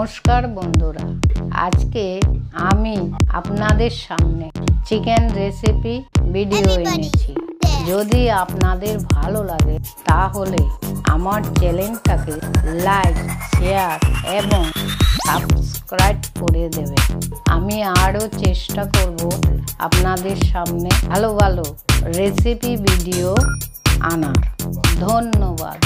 নমস্কার বন্ধুরা। আজকে আমি আপনাদের সামনে চিকেন রেসিপি ভিডিও এনেছি। যদি আপনাদের ভালো লাগে তাহলে আমার চ্যানেলটাকে লাইক শেয়ার এবং সাবস্ক্রাইব করে দেবে আমি আরও চেষ্টা করব আপনাদের সামনে ভালো ভালো রেসিপি ভিডিও আনার। ধন্যবাদ।